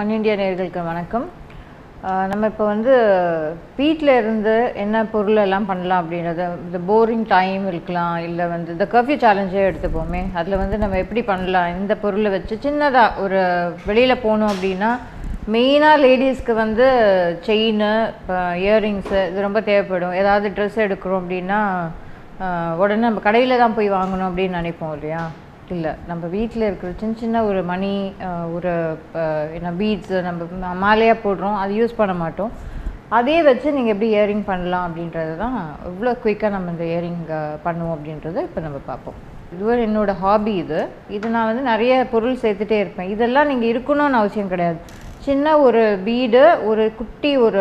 One India நேர்களுக்கு வணக்கம். நம்ம இப்போ வந்து வீட்டில் இருந்து என்ன பொருள் எல்லாம் பண்ணலாம் அப்படின்றத இந்த போரிங் டைம் இருக்கலாம் இல்லை வந்து இந்த கர்ஃப்யூ சேலஞ்சே எடுத்துப்போமே. அதில் வந்து நம்ம எப்படி பண்ணலாம்? இந்த பொருளை வச்சு சின்னதாக ஒரு வெளியில் போகணும் அப்படின்னா மெயினாக லேடிஸ்க்கு வந்து செயின் இப்போ இயரிங்ஸு இது ரொம்ப தேவைப்படும். ஏதாவது ட்ரெஸ் எடுக்கிறோம் அப்படின்னா உடனே நம்ம கடையில் தான் போய் வாங்கணும் அப்படின்னு நினைப்போம் இல்லையா? இல்லை. நம்ம வீட்டில் இருக்கிற சின்ன சின்ன ஒரு மணி ஒரு என்ன பீட்ஸு நம்ம மாலையாக போடுறோம். அது யூஸ் பண்ண மாட்டோம். அதே வச்சு நீங்கள் எப்படி இயரிங் பண்ணலாம் அப்படின்றது தான் இவ்வளோ குயிக்காக நம்ம இந்த இயரிங் பண்ணுவோம் அப்படின்றத இப்போ நம்ம பார்ப்போம். இதுவே என்னோடய ஹாபி இது. இது நான் வந்து நிறைய பொருள் சேர்த்துட்டே இருப்பேன். இதெல்லாம் நீங்கள் இருக்கணும்னு அவசியம் கிடையாது. சின்ன ஒரு பீடு ஒரு குட்டி ஒரு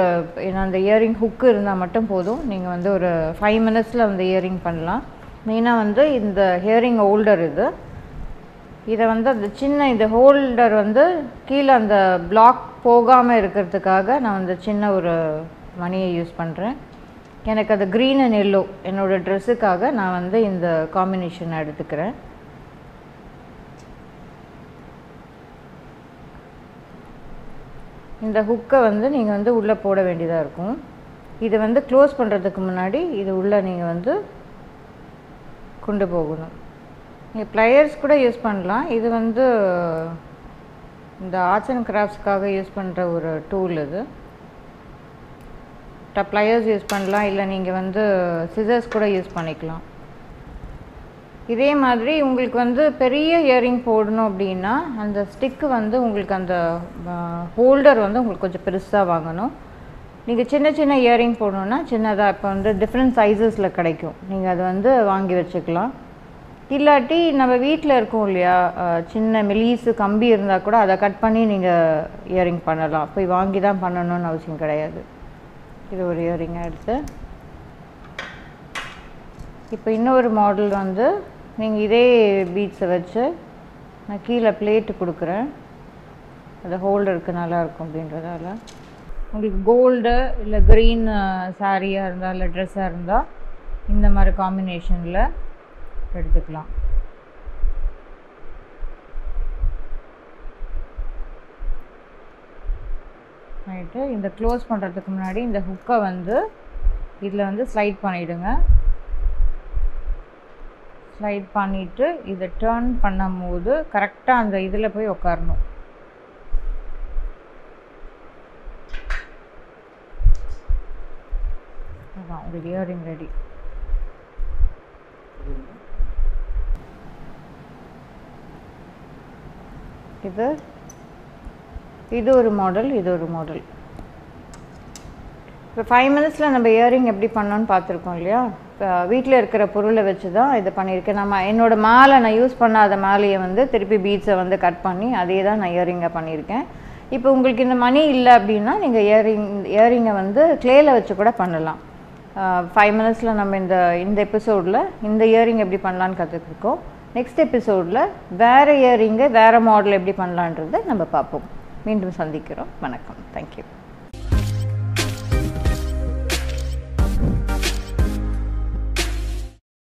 அந்த இயரிங் ஹுக்கு இருந்தால் மட்டும் போதும். நீங்கள் வந்து ஒரு ஃபைவ் மினிட்ஸில் வந்து இயரிங் பண்ணலாம். மெயினாக வந்து இந்த ஹியரிங் ஹோல்டர் இது. இதை வந்து அந்த சின்ன இந்த ஹோல்டர் வந்து கீழே அந்த பிளாக் போகாமல் இருக்கிறதுக்காக நான் வந்து சின்ன ஒரு மணியை யூஸ் பண்ணுறேன் எனக்கு அது க்ரீன் அண்ட் எல்லோ என்னோடய ட்ரெஸ்ஸுக்காக நான் வந்து இந்த காம்பினேஷன் எடுத்துக்கிறேன். இந்த ஹுக்கை வந்து நீங்கள் வந்து உள்ளே போட வேண்டியதாக இருக்கும். இதை வந்து க்ளோஸ் பண்ணுறதுக்கு முன்னாடி இது உள்ளே நீங்கள் வந்து கொண்டு போகணும். நீங்கள் ப்ளையர்ஸ் கூட யூஸ் பண்ணலாம். இது வந்து இந்த ஆர்ட்ஸ் அண்ட் கிராஃப்ட்ஸ்க்காக யூஸ் பண்ணுற ஒரு டூல் இது. ப்ளையர்ஸ் யூஸ் பண்ணலாம். இல்லை நீங்கள் வந்து சிசர்ஸ் கூட யூஸ் பண்ணிக்கலாம். இதே மாதிரி உங்களுக்கு வந்து பெரிய இயரிங் போடணும் அப்படின்னா அந்த ஸ்டிக்கு வந்து உங்களுக்கு அந்த ஹோல்டர் வந்து உங்களுக்கு கொஞ்சம் பெருசாக வாங்கணும். நீங்கள் சின்ன சின்ன இயரிங் போடணுன்னா சின்னதாக இப்போ வந்து டிஃப்ரெண்ட் சைஸஸில் கிடைக்கும். நீங்கள் அதை வந்து வாங்கி வச்சுக்கலாம். இல்லாட்டி நம்ம வீட்டில் இருக்கோம் இல்லையா? சின்ன மெலீஸு கம்பி இருந்தால் கூட அதை கட் பண்ணி நீங்கள் இயரிங் பண்ணலாம். போய் வாங்கி தான் பண்ணணும்னு அவசியம் கிடையாது. இது ஒரு இயரிங்காக எடுத்து. இப்போ இன்னொரு மாடல் வந்து நீங்கள் இதே பீட்ஸை வச்சு நான் கீழே பிளேட்டு கொடுக்குறேன். அது ஹோல்டருக்கு நல்லாயிருக்கும் அப்படின்றதால. உங்களுக்கு கோல்டு இல்லை க்ரீன் சாரியாக இருந்தால் இல்லை ட்ரெஸ்ஸாக இருந்தால் இந்த மாதிரி காம்பினேஷனில் எடுத்துக்கலாம். ரைட்டு இந்த க்ளோஸ் பண்ணுறதுக்கு முன்னாடி இந்த ஹுக்கை வந்து இதில் வந்து ஸ்லைட் பண்ணிவிடுங்க ஸ்லைட் பண்ணிவிட்டு இதை டேர்ன் பண்ணும்போது கரெக்டாக அந்த இதில் போய் உட்காரணும் அதான் உங்களுக்கு இயரிங் ரெடி இது. இது ஒரு மாடல் இது ஒரு மாடல் இப்போ ஃபைவ் மினிட்ஸில் நம்ம இயரிங் எப்படி பண்ணோன்னு பார்த்துருக்கோம் இல்லையா? இப்போ வீட்டில் இருக்கிற பொருளை வச்சு தான் இது பண்ணியிருக்கேன். நம்ம என்னோட மாலை நான் யூஸ் பண்ணாத மாலையை வந்து திருப்பி பீட்ஸை வந்து கட் பண்ணி அதே தான் நான் இயரிங்கை பண்ணியிருக்கேன். இப்போ உங்களுக்கு இந்த மணி இல்லை அப்படின்னா நீங்கள் இயரிங் இயரிங்கை வந்து க்ளேயில் வச்சு கூட பண்ணலாம். ஃபைவ் மினிட்ஸில் நம்ம இந்த இந்த எபிசோடில் இந்த இயரிங் எப்படி பண்ணலான்னு கற்றுக்கிருக்கோம் நெக்ஸ்ட் எபிசோடில் வேறு இயரிங்கை வேறு மாடல் எப்படி பண்ணலான்றதை நம்ம பார்ப்போம். மீண்டும் சந்திக்கிறோம். வணக்கம். தேங்க்யூ